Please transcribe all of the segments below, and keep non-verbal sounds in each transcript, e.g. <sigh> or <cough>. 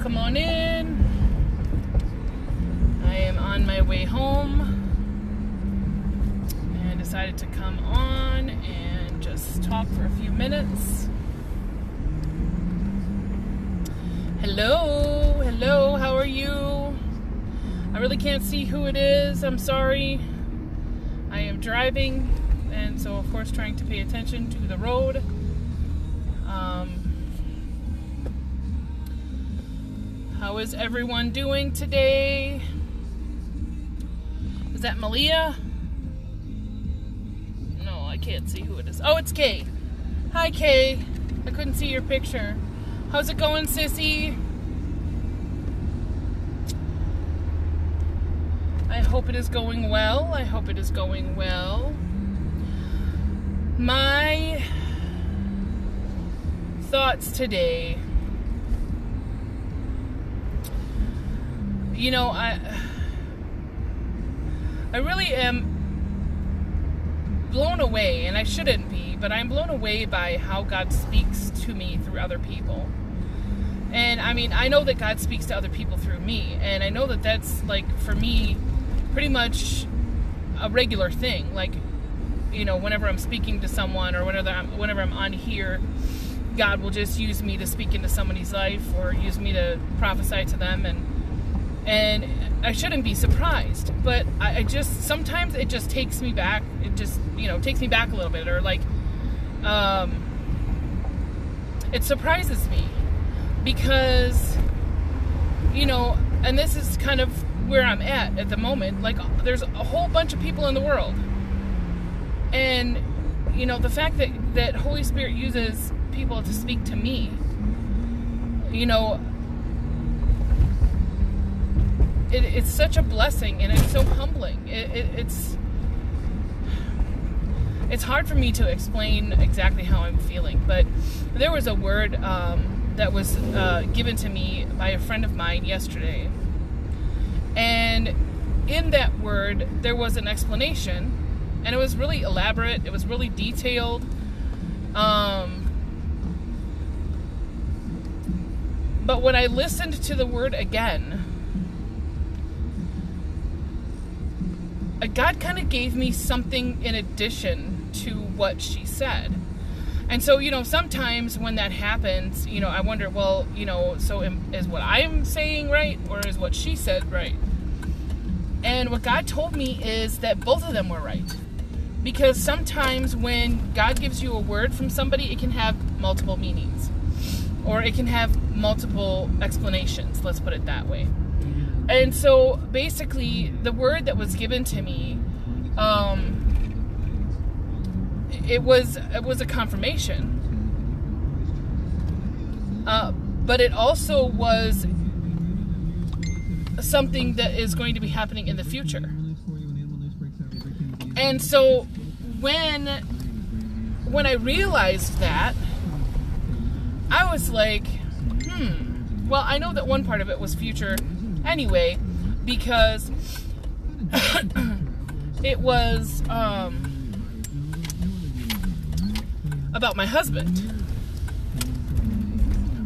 come on in. I am on my way home and decided to come on and just talk for a few minutes. Hello, hello, how are you? I really can't see who it is. I'm sorry. I am driving and so of course trying to pay attention to the road. How is everyone doing today? Is that Malia? No, I can't see who it is. Oh, it's Kay. Hi, Kay. I couldn't see your picture. How's it going, sissy? I hope it is going well. I hope it is going well. My thoughts today. You know, I I really am blown away, and I shouldn't be, but I'm blown away by how God speaks to me through other people. And I mean, I know that God speaks to other people through me, and I know that that's like for me pretty much a regular thing. Like, you know, whenever I'm speaking to someone or whenever I'm, whenever I'm on here, God will just use me to speak into somebody's life or use me to prophesy to them and and I shouldn't be surprised, but I, I, just sometimes it just takes me back. It just you know takes me back a little bit, or like, um, it surprises me because you know, and this is kind of where I'm at at the moment. Like, there's a whole bunch of people in the world, and you know, the fact that that Holy Spirit uses people to speak to me, you know, it, it's such a blessing and it's so humbling. It, it, it's it's hard for me to explain exactly how I'm feeling, but there was a word um, that was uh, given to me by a friend of mine yesterday, and in that word there was an explanation, and it was really elaborate. It was really detailed. Um, but when I listened to the word again God kind of gave me something in addition to what she said. And so, you know, sometimes when that happens, you know, I wonder, well, you know, so is what I'm saying right or is what she said right? And what God told me is that both of them were right. Because sometimes when God gives you a word from somebody, it can have multiple meanings or it can have multiple explanations, let's put it that way. And so basically, the word that was given to me, um, it was it was a confirmation. Uh, but it also was something that is going to be happening in the future. And so when when I realized that, I was like, hmm. Well, I know that one part of it was future anyway because <coughs> it was um, about my husband.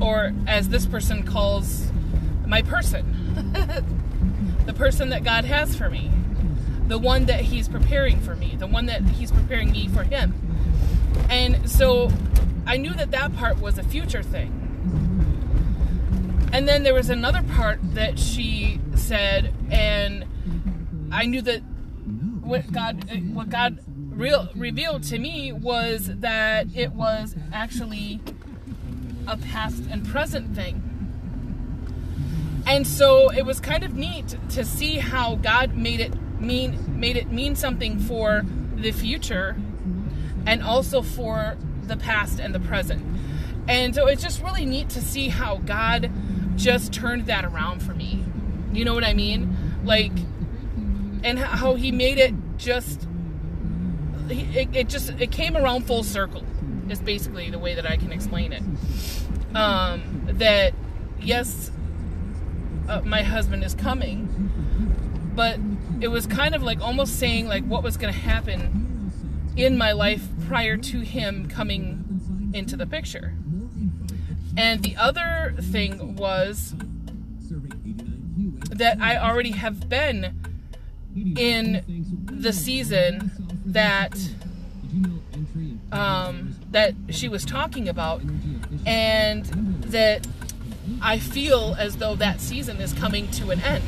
Or as this person calls my person. <laughs> the person that God has for me. The one that He's preparing for me. The one that He's preparing me for Him. And so I knew that that part was a future thing. And then there was another part that she said, and I knew that what God, what God real, revealed to me was that it was actually a past and present thing. And so it was kind of neat to see how God made it mean made it mean something for the future and also for the past and the present. And so it's just really neat to see how God just turned that around for me. You know what I mean? Like, and how he made it just, it, it just, it came around full circle, is basically the way that I can explain it. Um, that, yes, uh, my husband is coming, but it was kind of like almost saying like what was going to happen in my life prior to him coming into the picture. And the other thing was that I already have been in the season that um, that she was talking about, and that I feel as though that season is coming to an end.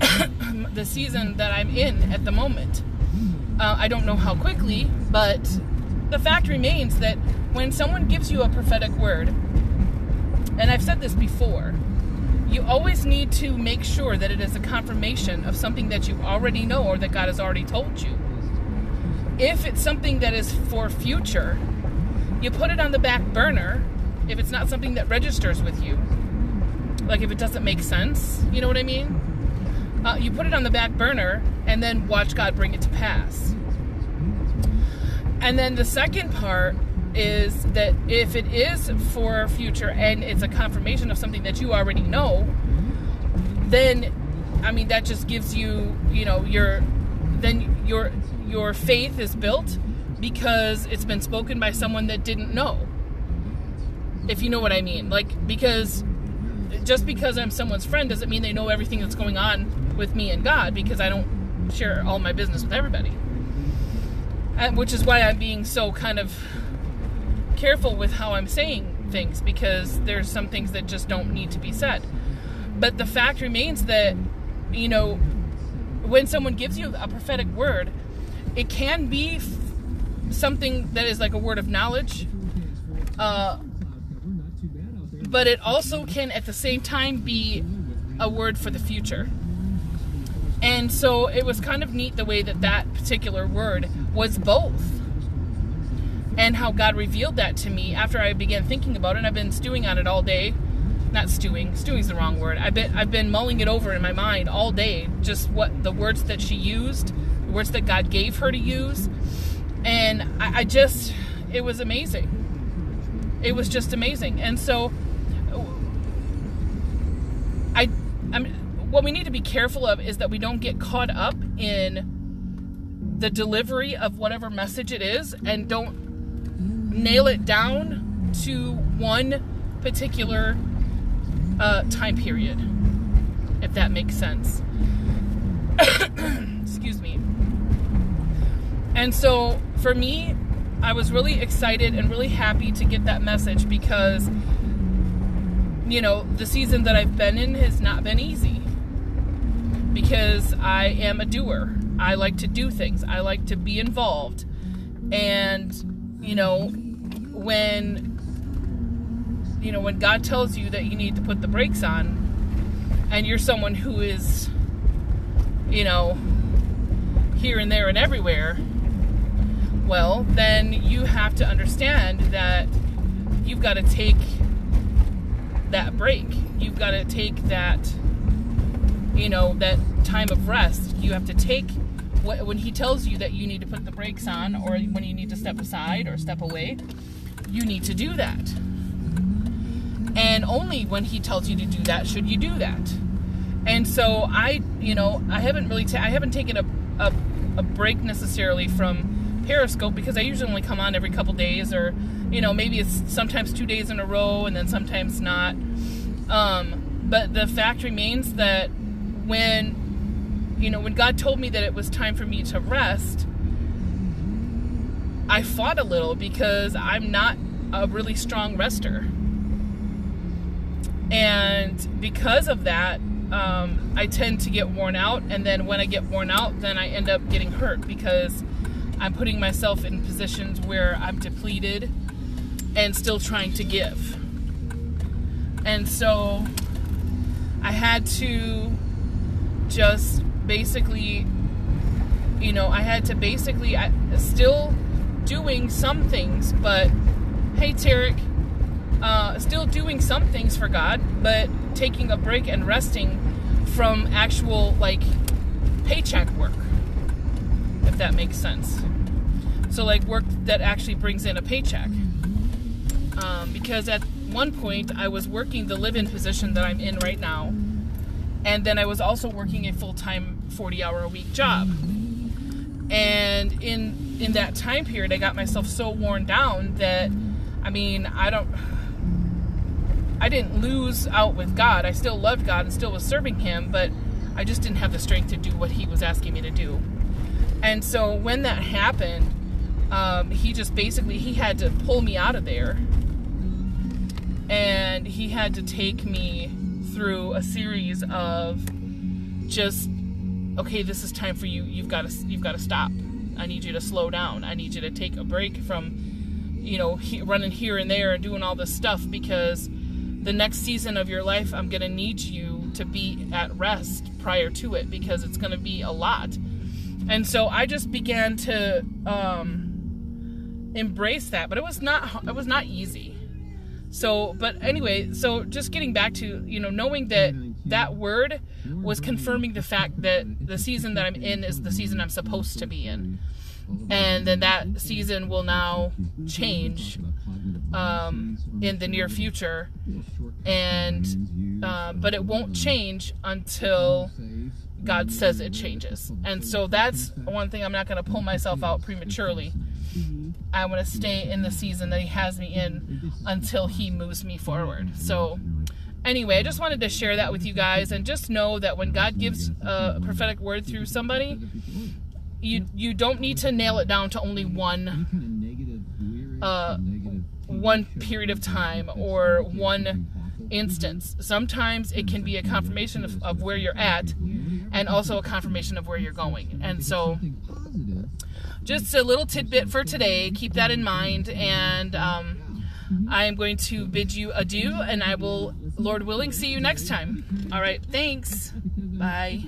<coughs> the season that I'm in at the moment. Uh, I don't know how quickly, but the fact remains that when someone gives you a prophetic word, and I've said this before, you always need to make sure that it is a confirmation of something that you already know or that God has already told you. If it's something that is for future, you put it on the back burner if it's not something that registers with you. Like if it doesn't make sense, you know what I mean? Uh, you put it on the back burner and then watch God bring it to pass. And then the second part is that if it is for future and it's a confirmation of something that you already know, then I mean that just gives you, you know, your then your your faith is built because it's been spoken by someone that didn't know. If you know what I mean. Like because just because I'm someone's friend doesn't mean they know everything that's going on with me and God because I don't share all my business with everybody. Which is why I'm being so kind of careful with how I'm saying things because there's some things that just don't need to be said. But the fact remains that, you know, when someone gives you a prophetic word, it can be f- something that is like a word of knowledge. Uh, but it also can at the same time be a word for the future. And so it was kind of neat the way that that particular word was both. And how God revealed that to me after I began thinking about it. And I've been stewing on it all day. Not stewing. Stewing's the wrong word. I've been I've been mulling it over in my mind all day. Just what the words that she used, the words that God gave her to use, and I, I just it was amazing. It was just amazing. And so I I'm what we need to be careful of is that we don't get caught up in the delivery of whatever message it is and don't nail it down to one particular uh, time period, if that makes sense. <coughs> Excuse me. And so for me, I was really excited and really happy to get that message because, you know, the season that I've been in has not been easy because I am a doer. I like to do things. I like to be involved. And you know, when you know, when God tells you that you need to put the brakes on and you're someone who is you know, here and there and everywhere, well, then you have to understand that you've got to take that break. You've got to take that you know, that time of rest. You have to take when he tells you that you need to put the brakes on or when you need to step aside or step away, you need to do that. And only when he tells you to do that should you do that. And so I, you know, I haven't really, ta- I haven't taken a, a, a break necessarily from Periscope because I usually only come on every couple days or, you know, maybe it's sometimes two days in a row and then sometimes not. Um, but the fact remains that when you know when God told me that it was time for me to rest, I fought a little because I'm not a really strong rester. And because of that, um, I tend to get worn out. And then when I get worn out, then I end up getting hurt because I'm putting myself in positions where I'm depleted and still trying to give. And so I had to just basically, you know, I had to basically, I, still doing some things, but hey, Tarek, uh, still doing some things for God, but taking a break and resting from actual, like, paycheck work, if that makes sense. So, like, work that actually brings in a paycheck. Um, because at one point, I was working the live in position that I'm in right now and then I was also working a full time 40 hour a week job. And in in that time period, I got myself so worn down that, I mean, I don't. I didn't lose out with God. I still loved God and still was serving Him, but I just didn't have the strength to do what He was asking me to do. And so when that happened, um, he just basically he had to pull me out of there, and he had to take me through a series of just okay, this is time for you. You've got to you've got to stop. I need you to slow down. I need you to take a break from, you know, he, running here and there and doing all this stuff because the next season of your life, I'm gonna need you to be at rest prior to it because it's gonna be a lot. And so I just began to um, embrace that, but it was not it was not easy. So, but anyway, so just getting back to you know knowing that that word was confirming the fact that the season that I'm in is the season I'm supposed to be in. And then that season will now change um, in the near future. And, uh, but it won't change until God says it changes. And so that's one thing I'm not going to pull myself out prematurely. I want to stay in the season that He has me in until He moves me forward. So, anyway, I just wanted to share that with you guys and just know that when God gives a prophetic word through somebody, you you don't need to nail it down to only one uh, one period of time or one instance. Sometimes it can be a confirmation of, of where you're at and also a confirmation of where you're going. And so just a little tidbit for today. Keep that in mind and um, I am going to bid you adieu, and I will, Lord willing, see you next time. All right, thanks. Bye.